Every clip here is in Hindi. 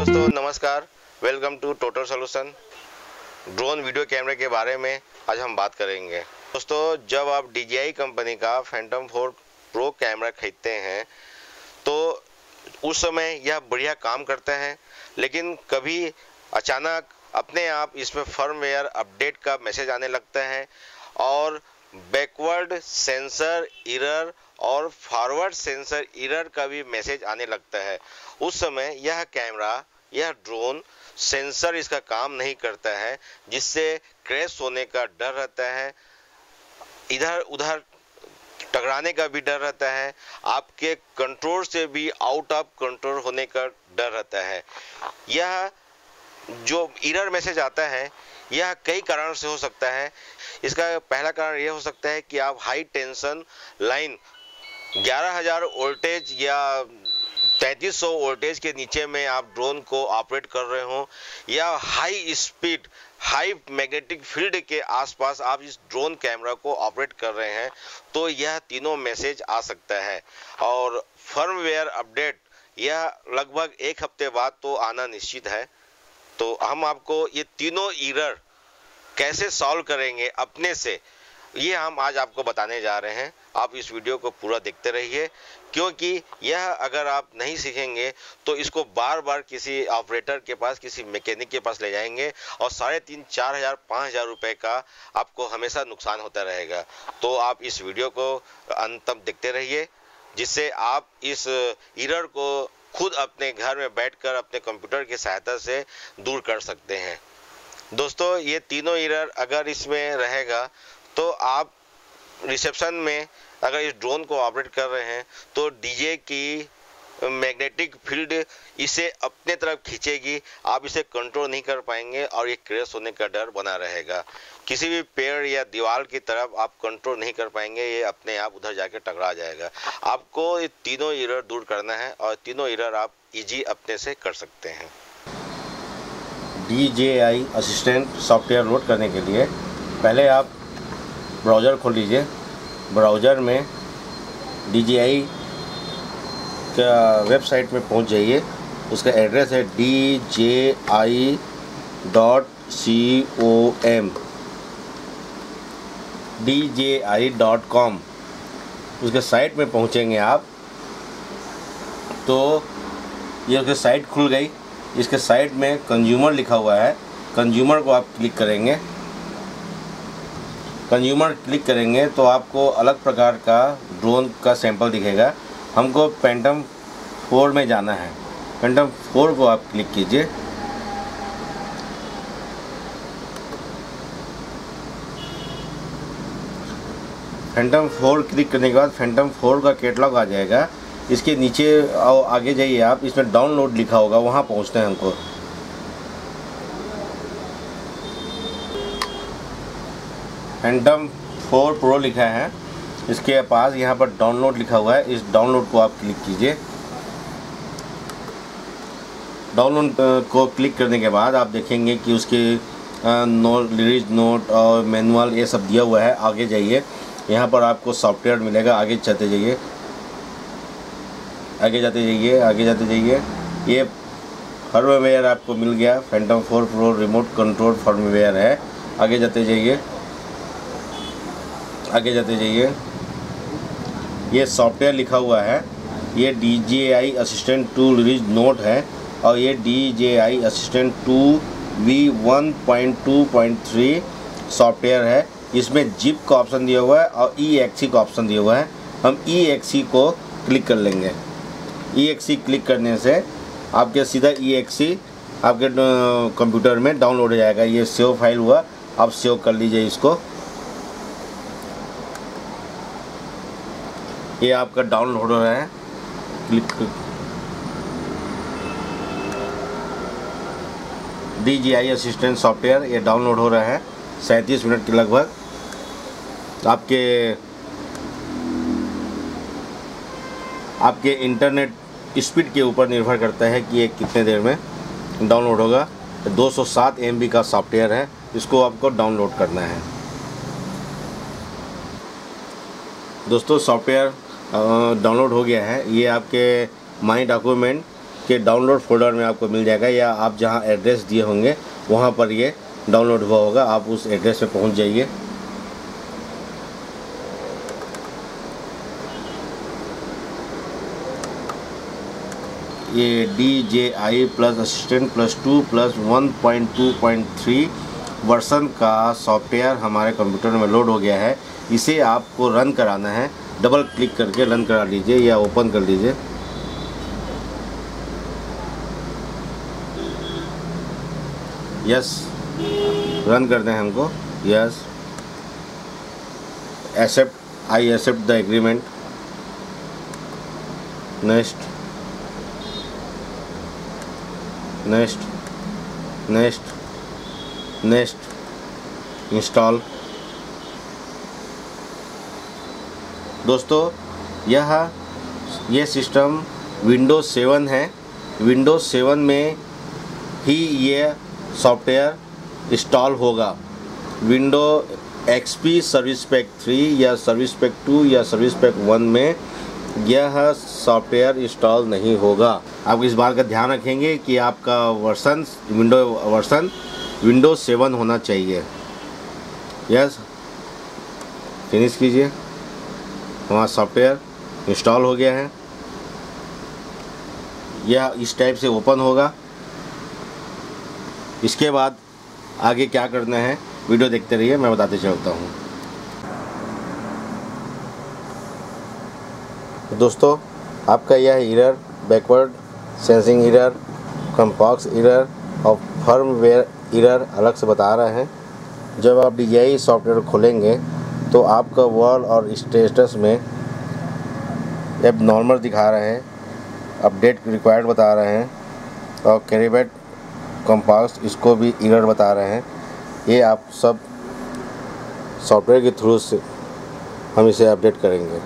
दोस्तों, नमस्कार। Welcome to total solution drone video कैमरे के बारे में आज हम बात करेंगे। दोस्तों, जब आप DJI कंपनी का फैंटम फोर प्रो कैमरा खरीदते हैं तो उस समय यह बढ़िया काम करता है, लेकिन कभी अचानक अपने आप इसमें फर्मवेयर अपडेट का मैसेज आने लगता है और बैकवर्ड सेंसर इरर और फॉरवर्ड सेंसर इरर का भी मैसेज आने लगता है। उस समय यह कैमरा यह ड्रोन सेंसर इसका काम नहीं करता है, जिससे क्रैश होने का डर रहता है, इधर उधर टकराने का भी डर रहता है, आपके कंट्रोल से भी आउट ऑफ़ कंट्रोल होने का डर रहता है। यह जो इरर मैसेज आता है, यह कई कारणों से हो सकता है। इसका पहला कारण यह हो सकता है कि आप हाई टेंशन लाइन 11000 वोल्टेज या 3300 वोल्टेज के नीचे में आप ड्रोन को ऑपरेट कर रहे हो, या high speed, high magnetic field के आसपास आप इस ड्रोन कैमरा को ऑपरेट कर रहे हैं तो यह तीनों मैसेज आ सकता है। और फर्मवेयर अपडेट, यह लगभग एक हफ़्ते बाद तो आना निश्चित है। तो हम आपको ये तीनों इरर कैसे सॉल्व करेंगे अपने से, ये हम आज आपको बताने जा रहे हैं। आप इस वीडियो को पूरा देखते रहिए, क्योंकि यह अगर आप नहीं सीखेंगे तो इसको बार बार किसी ऑपरेटर के पास, किसी मैकेनिक के पास ले जाएँगे और साढ़े तीन, चार हज़ार, पाँच हज़ार रुपये का आपको हमेशा नुकसान होता रहेगा। तो आप इस वीडियो को अंत तक देखते रहिए, जिससे आप इस इरर को खुद अपने घर में बैठकर, अपने कंप्यूटर की सहायता से दूर कर सकते हैं। दोस्तों, ये तीनों इरर अगर इसमें रहेगा तो आप रिसेप्शन में अगर इस ड्रोन को ऑपरेट कर रहे हैं तो डीजे की मैग्नेटिक फ़ील्ड इसे अपने तरफ़ खींचेगी। आप इसे कंट्रोल नहीं कर पाएँगे और ये क्रैश होने का डर बना रहेगा। किसी भी पेड़ या दीवार की तरफ़ आप कंट्रोल नहीं कर पाएँगे, ये अपने आप उधर जाके टकरा जाएगा। आपको ये तीनों इरर दूर करना है और तीनों इरर आप इजी अपने से कर सकते हैं। आई असिस्टेंट सॉफ्टवेयर लोड करने के लिए पहले आप ब्राउज़र खोल लीजिए। ब्राउज़र में डी का वेबसाइट में पहुँच जाइए। उसका एड्रेस है D J I dot C O M D J I dot com उसके साइट में पहुँचेंगे आप। तो ये उसके साइट खुल गई। इसके साइट में कंज्यूमर लिखा हुआ है। कंज्यूमर को आप क्लिक करेंगे। कंज्यूमर क्लिक करेंगे तो आपको अलग प्रकार का ड्रोन का सैंपल दिखेगा। हमको पेंटम फोर में जाना है। पेंटम फोर को आप क्लिक कीजिए। फैंटम फोर क्लिक करने के बाद फैंटम फोर का कैटलॉग आ जाएगा। इसके नीचे आगे जाइए आप। इसमें डाउनलोड लिखा होगा, वहाँ पहुँचना है हमको। फैंटम फोर प्रो लिखा है। इसके पास यहाँ पर डाउनलोड लिखा हुआ है। इस डाउनलोड को आप क्लिक कीजिए। डाउनलोड को क्लिक करने के बाद आप देखेंगे कि उसके नोट रिलीज़ नोट और मैनुअल ये सब दिया हुआ है। आगे जाइए। यहाँ पर आपको सॉफ्टवेयर मिलेगा। आगे चलते जाइए। आगे जाते जाइए। आगे जाते जाइए। ये फर्मवेयर आपको मिल गया। Phantom four pro remote control firmware है। आगे जाते जाइए। आगे जाते जाइए। ये सॉफ्टवेयर लिखा हुआ है। ये D J I assistant two release note है और ये D J I assistant two V one point two point three software है। इसमें जिप का ऑप्शन दिया हुआ है और ई एक्सी का ऑप्शन दिया हुआ है। हम ई एक्सी को क्लिक कर लेंगे। ई एक्सी क्लिक करने से आपके सीधा ई एक्सी आपके कंप्यूटर में डाउनलोड हो जाएगा। ये सेव फ़ाइल हुआ। आप सेव कर लीजिए इसको। ये आपका डाउनलोड हो रहा है। Click D G I assistant software ये डाउनलोड हो रहा है। सैंतीस मिनट के लगभग। आपके आपके इंटरनेट स्पीड के ऊपर निर्भर करता है कि ये कितने देर में डाउनलोड होगा। तो 207 एम का सॉफ्टवेयर है, इसको आपको डाउनलोड करना है। दोस्तों सॉफ्टवेयर डाउनलोड हो गया है। ये आपके माई डॉक्यूमेंट के डाउनलोड फोल्डर में आपको मिल जाएगा या आप जहाँ एड्रेस दिए होंगे, वहाँ पर ये डाउनलोड हुआ होगा। आप उस एड्रेस पे पहुँच जाइए। ये D J I plus assistant plus two plus one point two point three version का सॉफ्टवेयर हमारे कंप्यूटर में लोड हो गया है। इसे आपको रन कराना है। डबल क्लिक करके रन करा लीजिए या ओपन कर लीजिए। यस, रन करते हैं हमको। Yes accept I accept the agreement next next next next install दोस्तों, यह, ये सिस्टम विंडोज़ सेवन है। विंडोज़ सेवन में ही ये सॉफ्टवेयर इंस्टॉल होगा। Window XP service pack three या सर्विस पैक टू या सर्विस पैक वन में यह सॉफ्टवेयर इंस्टॉल नहीं होगा। आप इस बात का ध्यान रखेंगे कि आपका version window version windows seven होना चाहिए। यस फिनिश कीजिए। हमारा सॉफ्टवेयर इंस्टॉल हो गया है। यह इस टाइप से ओपन होगा। इसके बाद आगे क्या करना है, वीडियो देखते रहिए, मैं बताते चलता हूँ। दोस्तों, आपका यह error backward sensing error compass error और फर्मवेयर इरर अलग से बता रहे हैं। जब आप डी सॉफ्टवेयर खोलेंगे तो आपका वर्ल्ड और स्टेटस में एब नॉर्मल दिखा रहे हैं। अपडेट रिक्वायर्ड बता रहे हैं और कैरीबेट कंपास इसको भी इरर बता रहे हैं। ये आप सब सॉफ्टवेयर के थ्रू से हम इसे अपडेट करेंगे।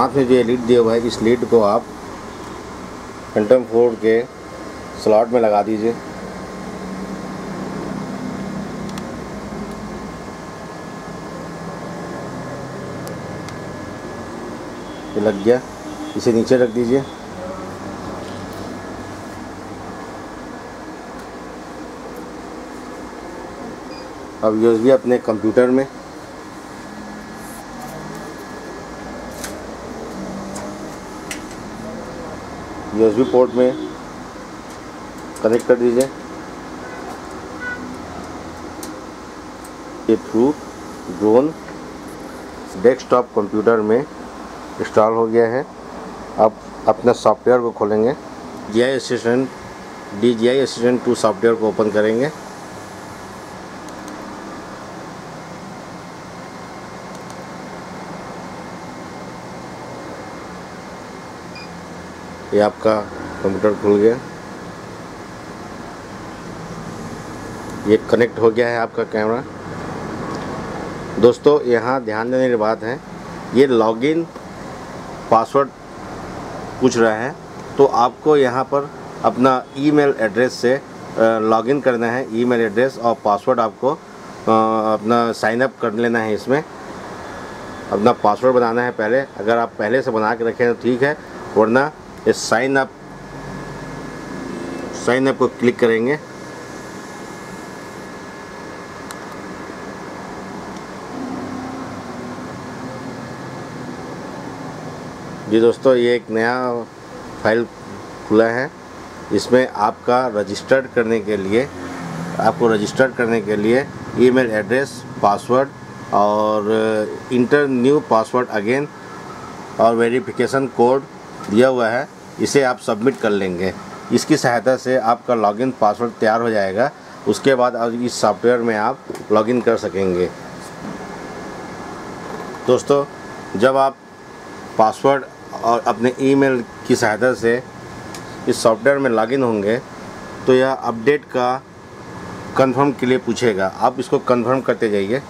साथ में जो ये लीड दिया हुआ है, इस लीड को आप फैंटम फोर्ड के स्लॉट में लगा दीजिए। ये लग गया। इसे नीचे रख दीजिए। अब यूएसबी अपने कंप्यूटर में यूएसबी पोर्ट में कनेक्ट कर दीजिए। के थ्रू ड्रोन डेस्कटॉप कंप्यूटर में इंस्टॉल हो गया है। अब अपने सॉफ्टवेयर को खोलेंगे। G I assistant D G I assistant two software को ओपन करेंगे। ये आपका कंप्यूटर खुल गया। ये कनेक्ट हो गया है आपका कैमरा। दोस्तों, यहाँ ध्यान देने की बात है, ये लॉगिन पासवर्ड पूछ रहा है तो आपको यहाँ पर अपना ईमेल एड्रेस से लॉगिन करना है, ईमेल एड्रेस और पासवर्ड आपको अपना साइन अप कर लेना है इसमें। अपना पासवर्ड बनाना है पहले, अगर आप पहले से बना के रखें तो ठीक है, वरना ये साइन अप साइन अप को क्लिक करेंगे। जी दोस्तों, ये एक नया फ़ाइल खुला है। इसमें आपका रजिस्टर्ड करने के लिए, आपको रजिस्टर्ड करने के लिए ईमेल एड्रेस पासवर्ड और इंटर न्यू पासवर्ड अगेन और वेरिफिकेशन कोड दिया हुआ है, इसे आप सबमिट कर लेंगे। इसकी सहायता से आपका लॉगिन पासवर्ड तैयार हो जाएगा। उसके बाद इस सॉफ्टवेयर में आप लॉगिन कर सकेंगे। दोस्तों, जब आप पासवर्ड और अपने ईमेल की सहायता से इस सॉफ्टवेयर में लॉगिन होंगे तो यह अपडेट का कंफर्म के लिए पूछेगा। आप इसको कंफर्म करते जाइए।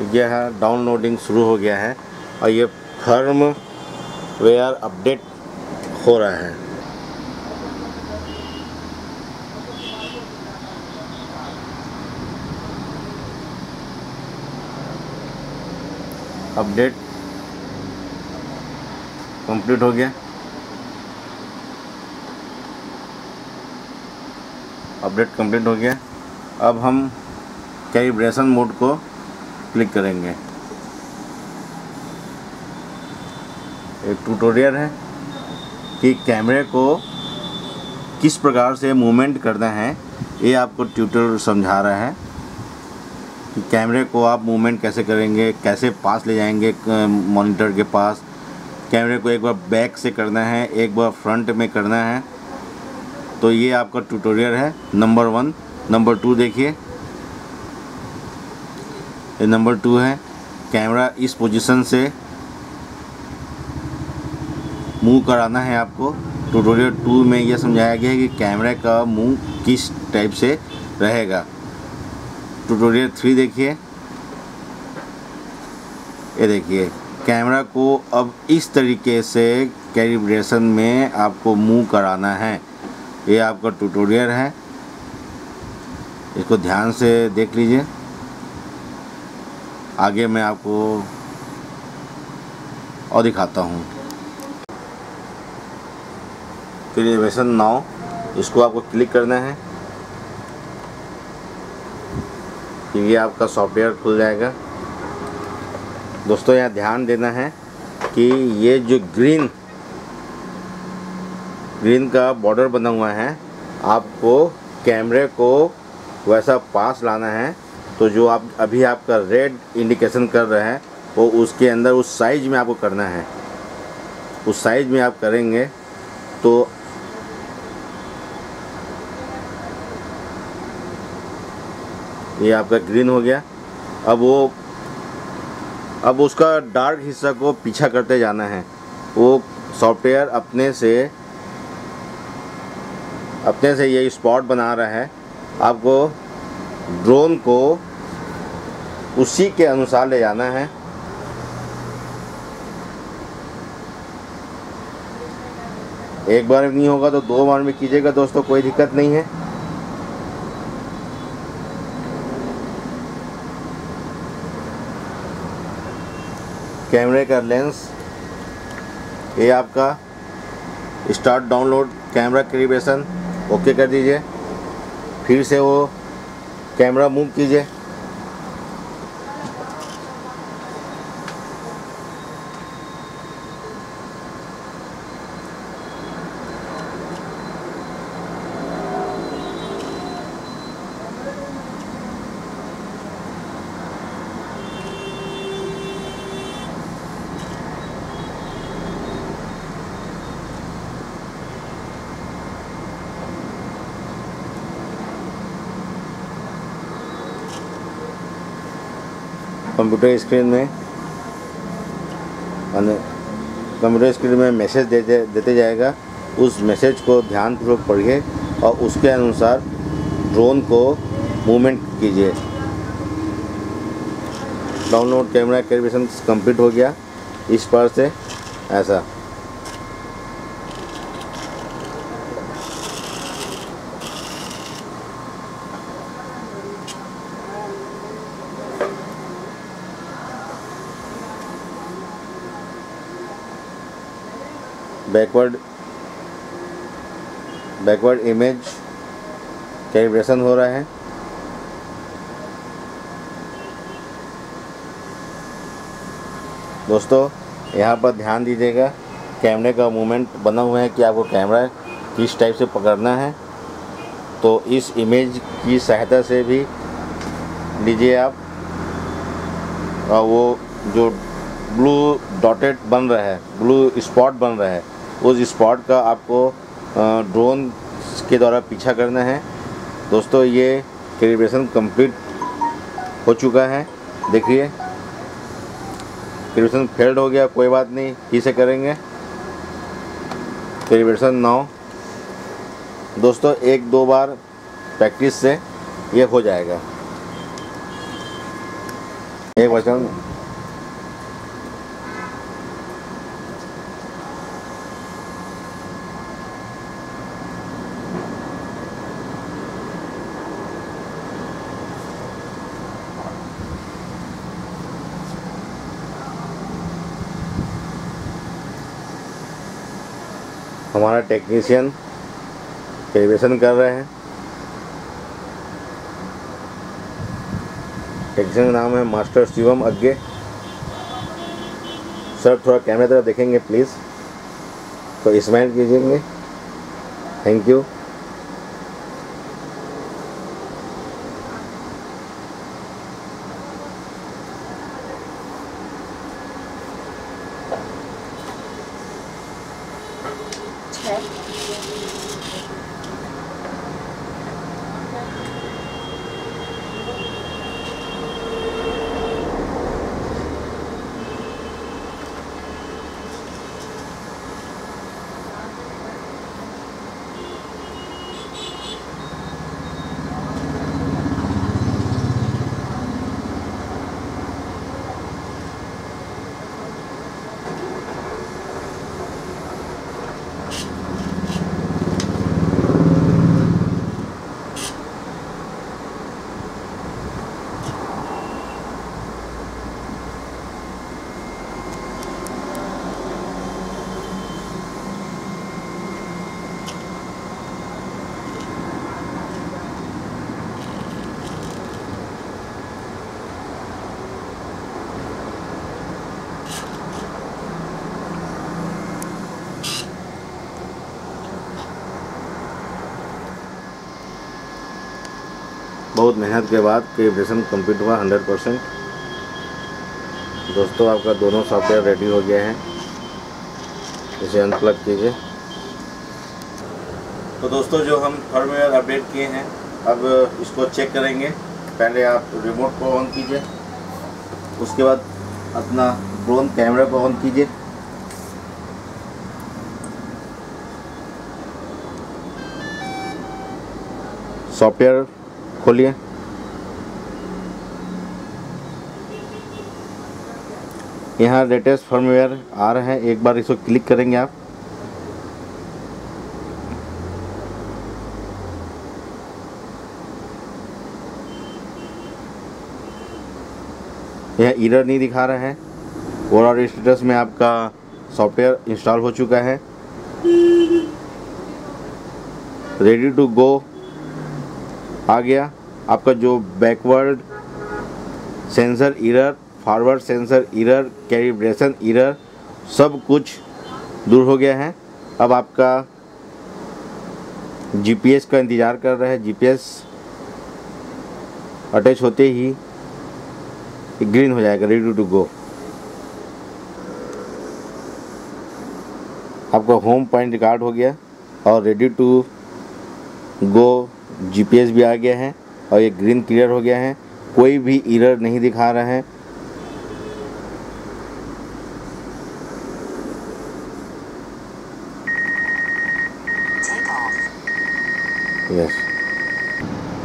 यह डाउनलोडिंग शुरू हो गया है और ये फर्म वेयर अपडेट हो रहा है। अपडेट कंप्लीट हो गया। अपडेट कंप्लीट हो गया। अब हम कैलिब्रेशन मोड को क्लिक करेंगे। एक ट्यूटोरियल है कि कैमरे को किस प्रकार से मूवमेंट करना है, ये आपको ट्यूटर समझा रहा है कि कैमरे को आप मूवमेंट कैसे करेंगे, कैसे पास ले जाएँगे मॉनिटर के पास। कैमरे को एक बार बैक से करना है, एक बार फ्रंट में करना है। तो ये आपका ट्यूटोरियल है नंबर वन नंबर टू देखिए नंबर टू है कैमरा इस पोजीशन से मूव कराना है आपको। ट्यूटोरियल टू में यह समझाया गया है कि कैमरे का मूव किस टाइप से रहेगा। ट्यूटोरियल थ्री देखिए। ये देखिए कैमरा को अब इस तरीके से कैलिब्रेशन में आपको मूव कराना है। ये आपका ट्यूटोरियल है। इसको ध्यान से देख लीजिए। आगे मैं आपको और दिखाता हूँ। कैलिब्रेशन नाउ इसको आपको क्लिक करना है। कि ये आपका सॉफ्टवेयर खुल जाएगा। दोस्तों, यहाँ ध्यान देना है कि ये जो ग्रीन ग्रीन का बॉर्डर बना हुआ है, आपको कैमरे को वैसा पास लाना है। तो जो आप, अभी आपका रेड इंडिकेशन कर रहे हैं, वो उसके अंदर, उस साइज़ में आपको करना है। उस साइज़ में आप करेंगे तो ये आपका ग्रीन हो गया। अब वो, अब उसका डार्क हिस्सा को पीछा करते जाना है। वो सॉफ्टवेयर अपने से अपने से ये स्पॉट बना रहा है। आपको ड्रोन को उसी के अनुसार ले जाना है। एक बार नहीं होगा तो दो बार में कीजिएगा दोस्तों, कोई दिक्कत नहीं है। कैमरे का लेंस, ये आपका start download camera creation okay कर दीजिए। फिर से वो कैमरा मूव कीजिए। कंप्यूटर स्क्रीन में कंप्यूटर स्क्रीन में मैसेज देते देते जाएगा। उस मैसेज को ध्यानपूर्वक पढ़िए और उसके अनुसार ड्रोन को मूवमेंट कीजिए। डाउनलोड कैमरा कैलिब्रेशन कंप्लीट हो गया। इस पर से ऐसा। बैकवर्ड बैकवर्ड इमेज कैलिब्रेशन हो रहा है। दोस्तों, यहाँ पर ध्यान दीजिएगा, कैमरे का मूवमेंट बना हुआ है कि आपको कैमरा किस टाइप से पकड़ना है। तो इस इमेज की सहायता से भी लीजिए आप। और वो जो ब्लू डॉटेड बन रहा है ब्लू स्पॉट बन रहा है उस स्पॉट का आपको ड्रोन के द्वारा पीछा करना है। दोस्तों, ये कैलिब्रेशन कंप्लीट हो चुका है। देखिए, कैलिब्रेशन फेल्ड हो गया, कोई बात नहीं फिर से करेंगे। कैलिब्रेशन नौ दोस्तों, एक दो बार प्रैक्टिस से ये हो जाएगा। एक वचन हमारा टेक्नीशियन कैलिब्रेशन कर रहे हैं। टेक्नीशियन का नाम है मास्टर शिवम अग्गे। सर थोड़ा कैमरे तरफ़ देखेंगे प्लीज़ तो स्माइल कीजिएँगे। Thank you Okay. बहुत मेहनत के बाद कैलिब्रेशन कंप्लीट हुआ हंड्रेड परसेंट दोस्तों आपका दोनों सॉफ्टवेयर रेडी हो गया है। इसे अनप्लग कीजिए। तो दोस्तों जो हम फर्मवेयर अपडेट किए हैं अब इसको चेक करेंगे। पहले आप रिमोट को ऑन कीजिए। उसके बाद अपना ड्रोन कैमरा को ऑन कीजिए। सॉफ्टवेयर खोलिए। यहाँ लेटेस्ट फर्मवेयर आ रहे हैं। एक बार इसको क्लिक करेंगे आप। यह इरर नहीं दिखा रहा है। ओवरऑल स्टेटस में आपका सॉफ्टवेयर इंस्टॉल हो चुका है। रेडी टू गो आ गया। आपका जो backward sensor error forward sensor error calibration error सब कुछ दूर हो गया है। अब आपका जीपीएस का इंतज़ार कर रहा है। जीपीएस अटैच होते ही ग्रीन हो जाएगा रेडी टू गो आपका होम पॉइंट रिकॉर्ड हो गया और रेडी टू गो जीपीएस भी आ गया है। और ये ग्रीन क्लियर हो गया है। कोई भी इरर नहीं दिखा रहा है। यस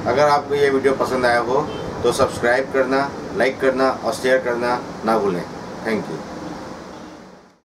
अगर आपको ये वीडियो पसंद आया हो तो सब्सक्राइब करना लाइक करना और शेयर करना ना भूलें। Thank you